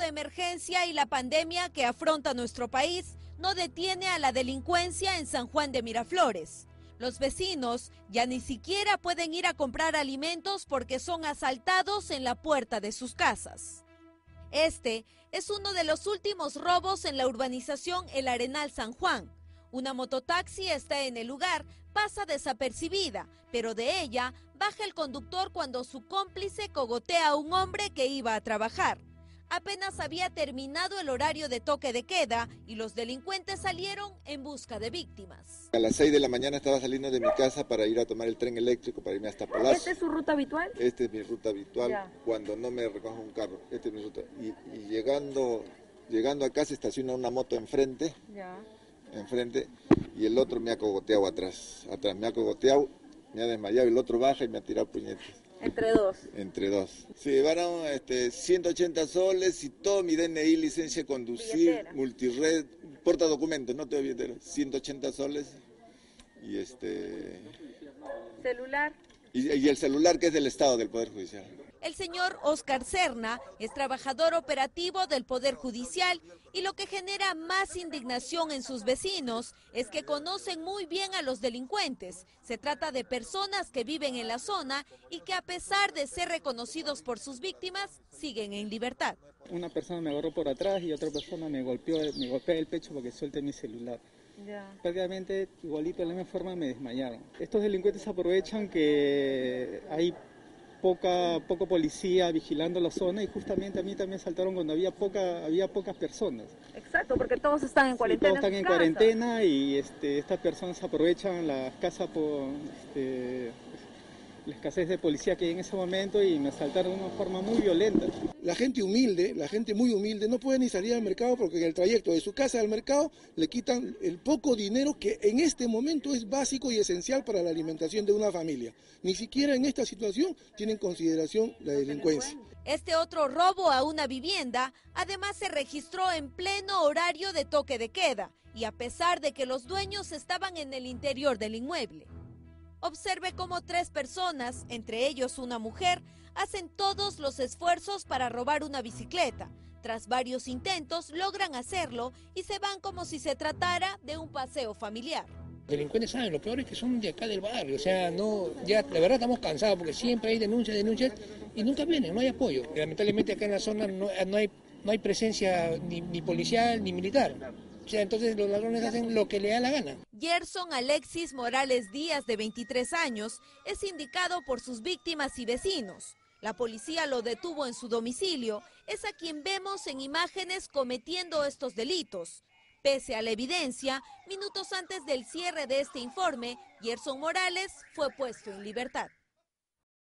de emergencia y la pandemia que afronta nuestro país no detiene a la delincuencia en San Juan de Miraflores. Los vecinos ya ni siquiera pueden ir a comprar alimentos porque son asaltados en la puerta de sus casas. Este es uno de los últimos robos en la urbanización El Arenal San Juan. Una mototaxi está en el lugar, pasa desapercibida, pero de ella baja el conductor cuando su cómplice cogotea a un hombre que iba a trabajar. Apenas había terminado el horario de toque de queda y los delincuentes salieron en busca de víctimas. A las 6 de la mañana estaba saliendo de mi casa para ir a tomar el tren eléctrico para irme hasta Palacio. ¿Esta es su ruta habitual? Esta es mi ruta habitual Ya. cuando no me recojo un carro. Esta es mi ruta. Y, y llegando, llegando acá se estaciona una moto enfrente, Ya. enfrente, y el otro me ha cogoteado atrás. Atrás me ha cogoteado, me ha desmayado, el otro baja y me ha tirado puñetes. Entre dos. Entre dos. Se llevaron este, 180 soles y todo mi DNI, licencia de conducir, Billetera. multired, porta documentos, no tengo billetera. 180 soles y este Celular. y, y el celular que es del Estado, del Poder Judicial. El señor Oscar Serna es trabajador operativo del Poder Judicial y lo que genera más indignación en sus vecinos es que conocen muy bien a los delincuentes. Se trata de personas que viven en la zona y que a pesar de ser reconocidos por sus víctimas, siguen en libertad. Una persona me agarró por atrás y otra persona me golpeó, me golpea el pecho porque suelte mi celular. Ya. Prácticamente igualito de la misma forma me desmayaron. Estos delincuentes aprovechan que hay poca poco policía vigilando la zona y justamente a mí también saltaron cuando había poca había pocas personas. Exacto, porque todos están en Sí, cuarentena. todos están en casas. cuarentena y este, estas personas aprovechan la escasa po- este, la escasez de policía que hay en ese momento y me asaltaron de una forma muy violenta. La gente humilde, la gente muy humilde, no puede ni salir al mercado porque en el trayecto de su casa al mercado le quitan el poco dinero que en este momento es básico y esencial para la alimentación de una familia. Ni siquiera en esta situación tienen consideración la delincuencia. Este otro robo a una vivienda además se registró en pleno horario de toque de queda y a pesar de que los dueños estaban en el interior del inmueble. Observe cómo tres personas, entre ellos una mujer, hacen todos los esfuerzos para robar una bicicleta. Tras varios intentos logran hacerlo y se van como si se tratara de un paseo familiar. Delincuentes saben, lo peor es que son de acá del barrio, o sea, no, ya la verdad estamos cansados porque siempre hay denuncias, denuncias y nunca vienen, no hay apoyo. Lamentablemente acá en la zona no, hay, no hay presencia ni policial ni militar. Entonces los ladrones hacen lo que le da la gana. Gerson Alexis Morales Díaz, de 23 años, es indicado por sus víctimas y vecinos. La policía lo detuvo en su domicilio. Es a quien vemos en imágenes cometiendo estos delitos. Pese a la evidencia, minutos antes del cierre de este informe, Gerson Morales fue puesto en libertad.